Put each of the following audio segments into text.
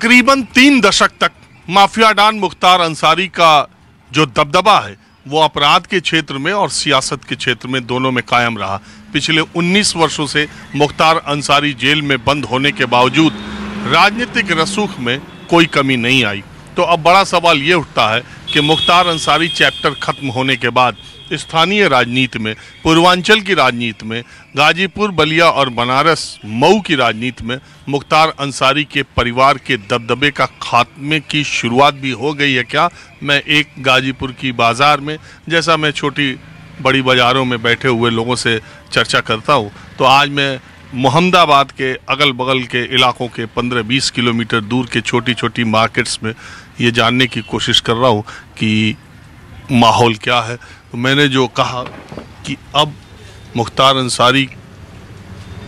तकरीबन तीन दशक तक माफिया डान मुख्तार अंसारी का जो दबदबा है, वो अपराध के क्षेत्र में और सियासत के क्षेत्र में दोनों में कायम रहा। पिछले 19 वर्षों से मुख्तार अंसारी जेल में बंद होने के बावजूद राजनीतिक रसूख में कोई कमी नहीं आई। तो अब बड़ा सवाल ये उठता है कि मुख्तार अंसारी चैप्टर खत्म होने के बाद स्थानीय राजनीति में, पूर्वांचल की राजनीति में, गाजीपुर, बलिया और बनारस, मऊ की राजनीति में मुख्तार अंसारी के परिवार के दबदबे का खात्मे की शुरुआत भी हो गई है क्या? मैं एक गाजीपुर की बाज़ार में, जैसा मैं छोटी बड़ी बाज़ारों में बैठे हुए लोगों से चर्चा करता हूँ तो आज मैं मोहम्मदाबाद के अगल बगल के इलाकों के 15-20 किलोमीटर दूर के छोटी छोटी मार्केट्स में ये जानने की कोशिश कर रहा हूँ कि माहौल क्या है? तो मैंने जो कहा कि अब मुख्तार अंसारी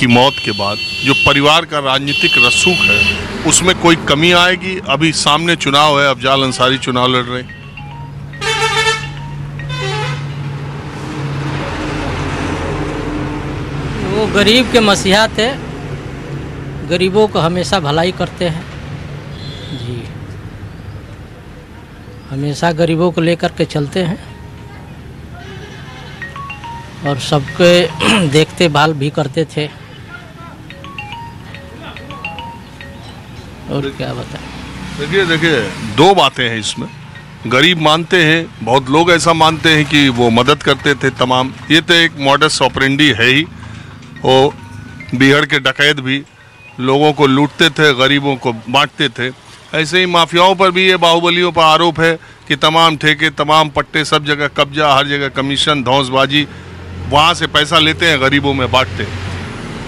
की मौत के बाद जो परिवार का राजनीतिक रसूख है, उसमें कोई कमी आएगी? अभी सामने चुनाव है, अफजाल अंसारी चुनाव लड़ रहे वो गरीब के मसीहा थे, गरीबों को हमेशा भलाई करते हैं। जी। हमेशा गरीबों को लेकर के चलते हैं और सबके देखते भाल भी करते थे। और क्या बताएँ? देखिए देखिए, दो बातें हैं इसमें। गरीब मानते हैं, बहुत लोग ऐसा मानते हैं कि वो मदद करते थे तमाम। ये तो एक मॉडस ऑपरेंडी है ही। वो बिहड़ के डकैत भी लोगों को लूटते थे, गरीबों को बांटते थे। ऐसे ही माफियाओं पर भी ये बाहुबलियों पर आरोप है कि तमाम ठेके तमाम पट्टे सब जगह कब्जा हर जगह कमीशन धौसबाजी वहाँ से पैसा लेते हैं गरीबों में बांटते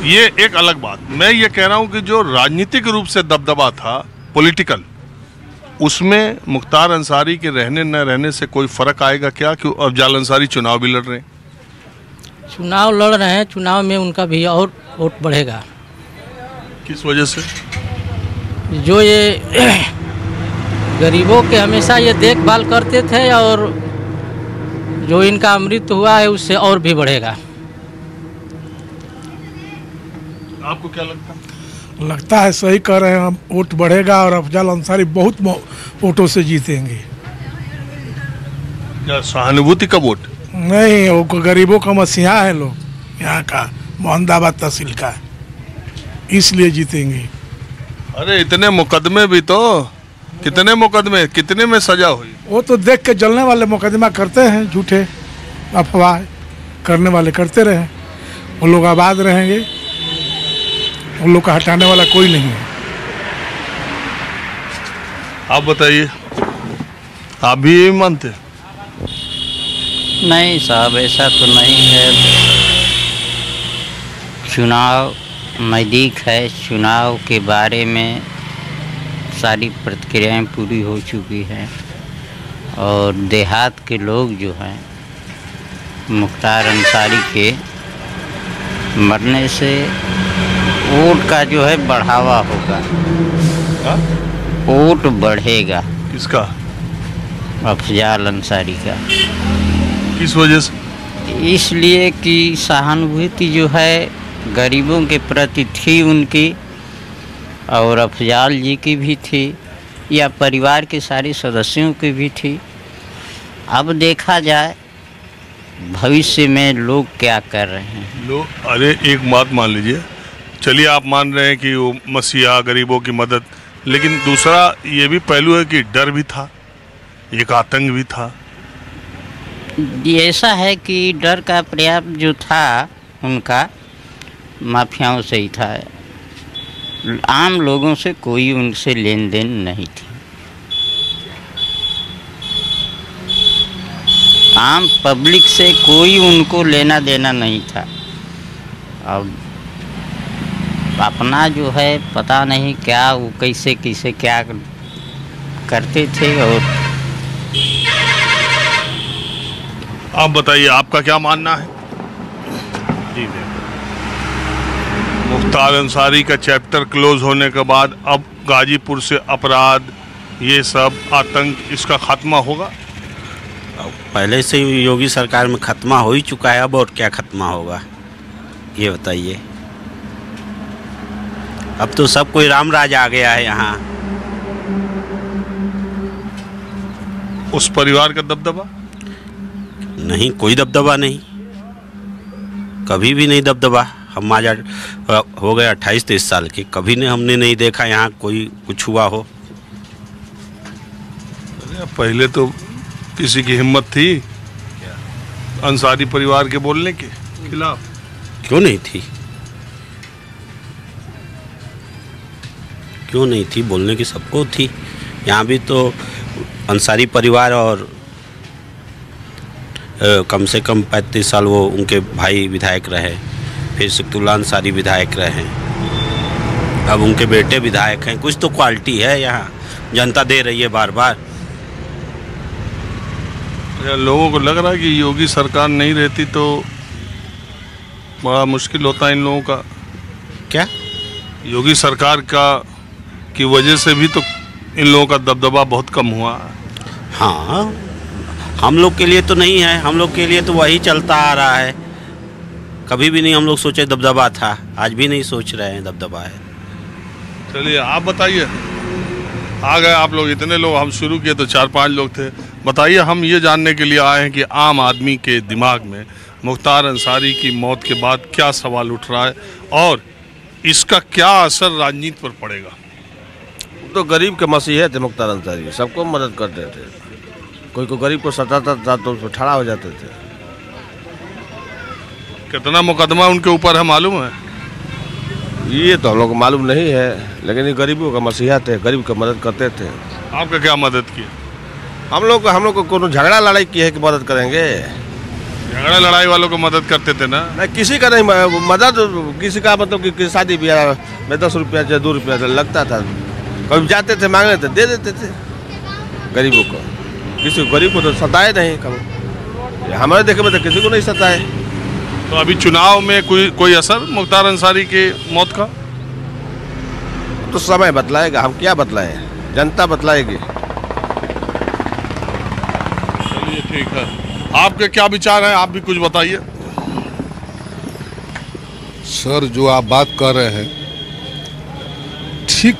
ये एक अलग बात। मैं ये कह रहा हूँ कि जो राजनीतिक रूप से दबदबा था पॉलिटिकल उसमें मुख्तार अंसारी के रहने न रहने से कोई फ़र्क आएगा क्या? कि अफजाल अंसारी चुनाव भी लड़ रहे हैं। चुनाव लड़ रहे हैं चुनाव में उनका भी और वोट बढ़ेगा। किस वजह से? जो ये गरीबों के हमेशा ये देखभाल करते थे और जो इनका अमृत हुआ है उससे और भी बढ़ेगा। आपको क्या लगता है? लगता है सही कह रहे हैं हम वोट बढ़ेगा और अफजल अंसारी बहुत वोटों से जीतेंगे। क्या सहानुभूति का वोट? नहीं वो गरीबों का मसीहा है लोग यहाँ का मोहम्मदाबाद तहसील का इसलिए जीतेंगे। अरे इतने मुकदमे भी तो। कितने मुकदमे? कितने में सजा हुई? वो तो देख के जलने वाले मुकदमा करते हैं झूठे अफवाह करने वाले करते रहे। वो लोग आबाद रहेंगे उन लोग का हटाने वाला कोई नहीं है। आप बताइए आप भी यही मानते नहीं साहब ऐसा तो नहीं है। चुनाव नज़दीक है चुनाव के बारे में सारी प्रक्रियाएँ पूरी हो चुकी हैं और देहात के लोग जो हैं मुख्तार अंसारी के मरने से वोट का जो है बढ़ावा होगा। हाँ? वोट बढ़ेगा। किसका? अफजाल अंसारी का। किस वजह से? इसलिए कि सहानुभूति जो है गरीबों के प्रति थी उनकी और अफजाल जी की भी थी या परिवार के सारे सदस्यों की भी थी। अब देखा जाए भविष्य में लोग क्या कर रहे हैं। लोग अरे एक बात मान लीजिए। चलिए आप मान रहे हैं कि वो मसीहा गरीबों की मदद लेकिन दूसरा ये भी पहलू है कि डर भी था एक आतंक भी था। ऐसा है कि डर का पर्याप्त जो था उनका माफियाओं से ही था। आम लोगों से कोई उनसे लेन देन नहीं थी। आम पब्लिक से कोई उनको लेना देना नहीं था। अब अपना जो है, पता नहीं क्या, वो कैसे कैसे क्या करते थे और आप बताइए, आपका क्या मानना है? जी। मुख्तार अंसारी का चैप्टर क्लोज होने के बाद अब गाजीपुर से अपराध ये सब आतंक इसका खात्मा होगा? पहले से योगी सरकार में खत्मा हो ही चुका है अब और क्या खत्मा होगा? ये बताइए। अब तो सब कोई राम राज आ गया है यहाँ। उस परिवार का दबदबा? नहीं कोई दबदबा नहीं। कभी भी नहीं दबदबा। हम आज हो गए अट्ठाईस तेईस साल के। कभी ने हमने नहीं देखा यहाँ कोई कुछ हुआ हो? अरे, पहले तो किसी की हिम्मत थी अंसारी परिवार के बोलने के खिलाफ। क्यों नहीं थी? क्यों नहीं थी? बोलने की सबको थी। यहाँ भी तो अंसारी परिवार और कम से कम पैंतीस साल वो उनके भाई विधायक रहे। फिर सिकतुल्ला अंसारी विधायक रहे हैं। अब उनके बेटे विधायक हैं। कुछ तो क्वालिटी है यहाँ। जनता दे रही है बार बार लोगों को लग रहा है कि योगी सरकार नहीं रहती तो बड़ा मुश्किल होता है इन लोगों का। क्या? योगी सरकार का की वजह से भी तो इन लोगों का दबदबा बहुत कम हुआ। हाँ। हम लोग के लिए तो नहीं है। हम लोग के लिए तो वही चलता आ रहा है। कभी भी नहीं हम लोग सोचे दबदबा था। आज भी नहीं सोच रहे हैं दबदबा है। चलिए आप बताइए। आ गए आप लोग इतने लोग हम शुरू किए तो चार पाँच लोग थे। बताइए हम ये जानने के लिए आए हैं कि आम आदमी के दिमाग में मुख्तार अंसारी की मौत के बाद क्या सवाल उठ रहा है और इसका क्या असर राजनीति पर पड़ेगा? तो गरीब के मसीह थे मुख्तार अंसारी सबको मदद करते थे। कोई को गरीब को सताता था तो उसको ठड़ा हो जाते थे। कितना मुकदमा उनके ऊपर है मालूम है? ये तो हम लोग को मालूम नहीं है लेकिन ये गरीबों का मसीहा थे गरीब की मदद करते थे। आपका क्या मदद किया हम लोग हम लोग को कोनो झगड़ा लड़ाई की है कि मदद करेंगे? झगड़ा लड़ाई वालों को मदद करते थे ना? नहीं किसी का नहीं मदद किसी का मतलब कि, कि शादी ब्याह में दस रुपया या दो रुपया लगता था। कभी जाते थे मांगने थे दे देते थे। गरीबों को। किसी गरीब को तो सताए नहीं कभी। हमारे देखे में तो किसी को नहीं सताए। तो अभी चुनाव में कोई कोई असर मुख्तार अंसारी के मौत का? तो समय बतलाएगा हम क्या बतलाएँ? जनता बतलाएगी। चलिए ठीक है। आपके क्या विचार हैं? आप भी कुछ बताइए। सर जो आप बात कर रहे हैं ठीक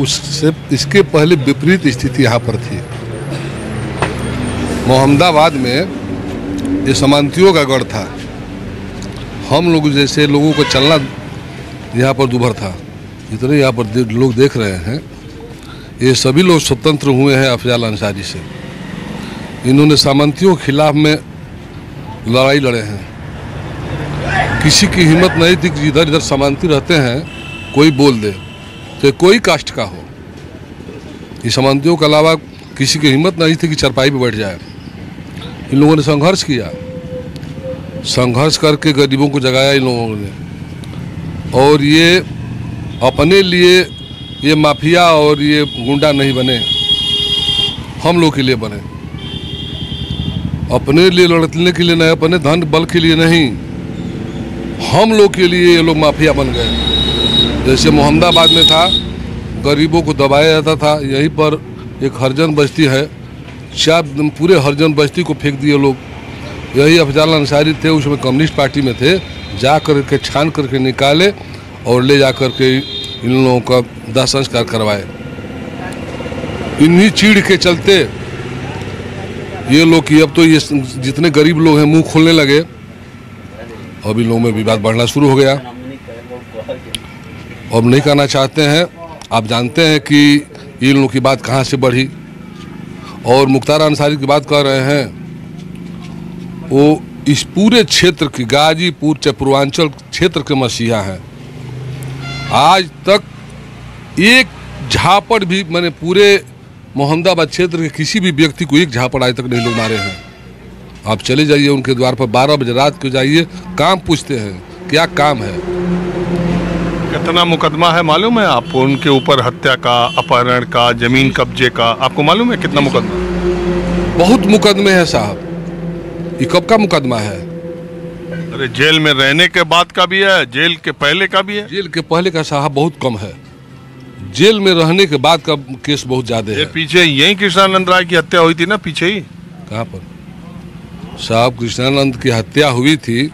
उससे इसके पहले विपरीत स्थिति यहाँ पर थी। मोहम्मदाबाद में ये समांतियों का गढ़ था। हम लोग जैसे लोगों को चलना यहाँ पर दुभर था, जितने यहाँ पर लोग देख रहे हैं, ये सभी लोग स्वतंत्र हुए हैं अफजाल अंसारी से। इन्होंने सामंतियों के खिलाफ में लड़ाई लड़े हैं। किसी की हिम्मत नहीं थी कि इधर इधर समांति रहते हैं, कोई बोल दे तो कोई कास्ट का हो। ये समांतियों के अलावा किसी की हिम्मत नहीं थी कि चरपाई पर बैठ जाए। इन लोगों ने संघर्ष किया। संघर्ष करके गरीबों को जगाया इन लोगों ने। और ये अपने लिए ये माफिया और ये गुंडा नहीं बने। हम लोग के लिए बने। अपने लिए लड़ने के लिए नहीं, अपने धन बल के लिए नहीं। हम लोग के लिए ये लोग माफिया बन गए। जैसे मोहम्मदाबाद में था, गरीबों को दबाया जाता था, यहीं पर एक हरजन बस्ती है, चार पूरे हरजन बस्ती को फेंक दिए लोग। यही अफजाल अंसारी थे उसमें कम्युनिस्ट पार्टी में थे। जा कर के छान करके निकाले और ले जा कर के इन लोगों का दाह संस्कार करवाए। इन्हीं चीड़ के चलते ये लोग कि अब तो ये जितने गरीब लोग हैं, मुँह खोलने लगे। अब इन लोगों में विवाद बढ़ना शुरू हो गया। अब नहीं करना चाहते हैं। आप जानते हैं कि इन लोगों की बात कहाँ से बढ़ी? और मुख्तार अंसारी की बात कर रहे हैं वो इस पूरे क्षेत्र की गाजीपुर चाहे पूर्वांचल क्षेत्र के मसीहा हैं। आज तक एक झापड़ भी मैंने पूरे मोहम्मदाबाद क्षेत्र के किसी भी व्यक्ति को एक झापड़ आज तक नहीं लोग मारे हैं। आप चले जाइए उनके द्वार पर बारह बजे रात को जाइए काम पूछते हैं क्या काम है? कितना मुकदमा है मालूम है आपको? उनके ऊपर हत्या का अपहरण का ज़मीन कब्जे का आपको मालूम है कितना मुकदमा? बहुत मुकदमे हैं साहब। ये कब का मुकदमा है? अरे जेल में रहने के बाद का भी है जेल के पहले का भी है। जेल के पहले का साहब बहुत कम है। जेल में रहने के बाद का केस बहुत ज़्यादा है। पीछे यही कृष्णानंद राय की हत्या हुई थी ना पीछे ही? कहाँ पर? साहब कृष्णानंद की हत्या हुई थी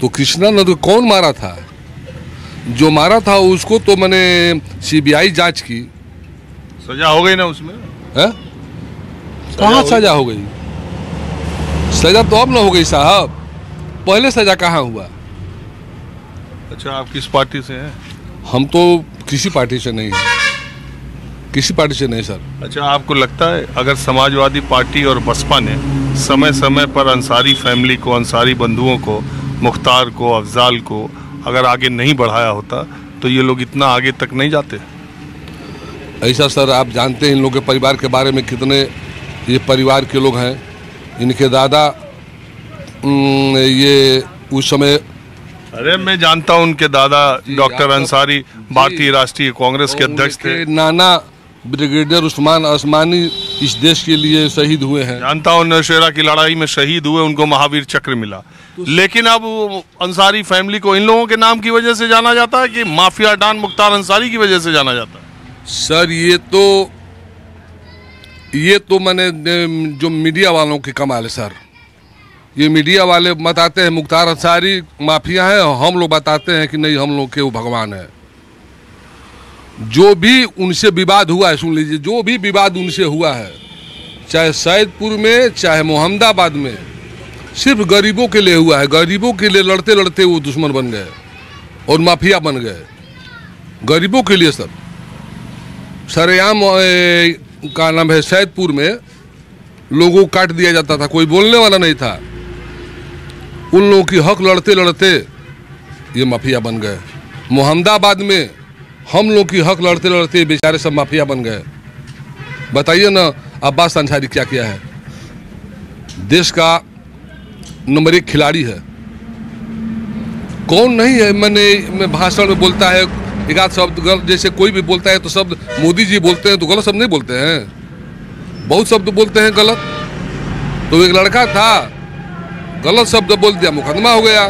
तो कृष्णानंद को कौन मारा था? जो मारा था उसको तो मैंने सीबीआई जाँच की। सजा हो गई ना उसमें? है? कहाँ सजा हो गई? सजा तो अब ना हो गई साहब। पहले सजा कहाँ हुआ? अच्छा आप किस पार्टी से हैं? हम तो किसी पार्टी से नहीं हैं। किसी पार्टी से नहीं सर। अच्छा आपको लगता है अगर समाजवादी पार्टी और बसपा ने समय समय पर अंसारी फैमिली को अंसारी बंधुओं को मुख्तार को अफजाल को अगर आगे नहीं बढ़ाया होता तो ये लोग इतना आगे तक नहीं जाते? ऐसा सर आप जानते हैं इन लोगों के परिवार के बारे में कितने ये परिवार के लोग हैं। इनके दादा ये उस समय अरे मैं जानता हूँ उनके दादा डॉक्टर अंसारी भारतीय राष्ट्रीय कांग्रेस के अध्यक्ष थे। नाना ब्रिगेडियर उस्मान आसमानी इस देश के लिए शहीद हुए हैं। जानता हूँ नौशेरा की लड़ाई में शहीद हुए उनको महावीर चक्र मिला। लेकिन अब अंसारी फैमिली को इन लोगों के नाम की वजह से जाना जाता है कि माफिया डान मुख्तार अंसारी की वजह से जाना जाता है? सर ये तो ये तो मैंने जो मीडिया वालों की कमाल है, सर। ये मीडिया वाले बताते हैं, मुख्तार अंसारी, माफिया है और हम लोग बताते हैं कि नहीं, हम लोग के वो भगवान है। जो भी उनसे विवाद हुआ है, सुन लीजिए, जो भी विवाद उनसे हुआ है, चाहे सैदपुर में, चाहे मोहम्मदाबाद में, सिर्फ़ गरीबों के लिए हुआ है। गरीबों के लिए लड़ते लड़ते वो दुश्मन बन गए और माफिया बन गए। गरीबों के लिए, सर। सरेआम का नाम है सैदपुर में लोगों को काट दिया जाता था, कोई बोलने वाला नहीं था। उन लोगों की हक लड़ते लड़ते ये माफिया बन गए। मोहम्मदाबाद में हम लोग की हक लड़ते लड़ते बेचारे सब माफिया बन गए। बताइए ना, अब्बास अंसारी क्या किया है? देश का नंबर एक खिलाड़ी है। कौन नहीं है, मैंने, मैं भाषण में बोलता है एक आध शब्द गलत जैसे कोई भी बोलता है तो शब्द मोदी जी बोलते हैं तो गलत शब्द नहीं बोलते हैं। बहुत शब्द बोलते हैं गलत। तो एक लड़का था, गलत शब्द बोल दिया, मुकदमा हो गया।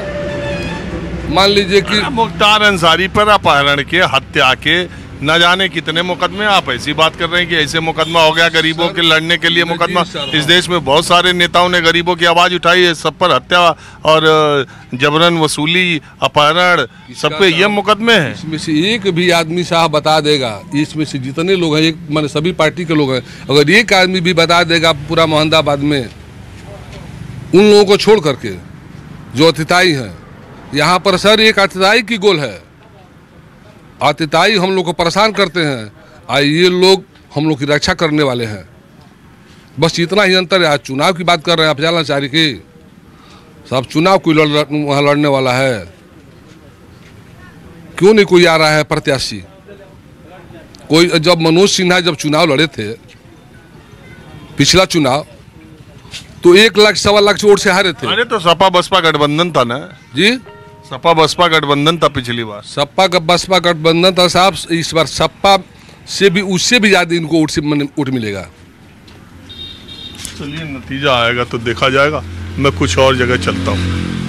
मान लीजिए कि मुख्तार अंसारी पर अपहरण के हत्या के न जाने कितने मुकदमे आप ऐसी बात कर रहे हैं कि ऐसे मुकदमा हो गया गरीबों के लड़ने के लिए मुकदमा। इस। देश में बहुत सारे नेताओं ने गरीबों की आवाज़ उठाई है सब पर हत्या और जबरन वसूली अपहरण सब पे ये मुकदमे हैं। इसमें से एक भी आदमी साहब बता देगा इसमें से जितने लोग हैं एक मैंने सभी पार्टी के लोग हैं अगर एक आदमी भी बता देगा पूरा मोहम्मदाबाद में उन लोगों को छोड़ करके जो अतिताई हैं यहाँ पर सर एक अतिताई की गोल है। अतिताई हम लोग को परेशान करते हैं। और ये लोग हम लोग की रक्षा करने वाले हैं। बस इतना ही अंतर है आज चुनाव की बात कर रहे हैं आप जाना चाह रही की। सब चुनाव कोई लड़ वहाँ लड़ने वाला है। क्यों नहीं कोई आ रहा है प्रत्याशी? कोई जब मनोज सिन्हा जब चुनाव लड़े थे पिछला चुनाव तो एक लाख सवा लाख वोट से हारे थे। अरे तो सपा बसपा गठबंधन था ना। जी? सपा बसपा गठबंधन था पिछली बार। सपा का बसपा गठबंधन था साहब इस बार सपा से भी उससे भी ज़्यादा इनको वोट से वोट मिलेगा। चलिए नतीजा आएगा तो देखा जाएगा। मैं कुछ और जगह चलता हूँ।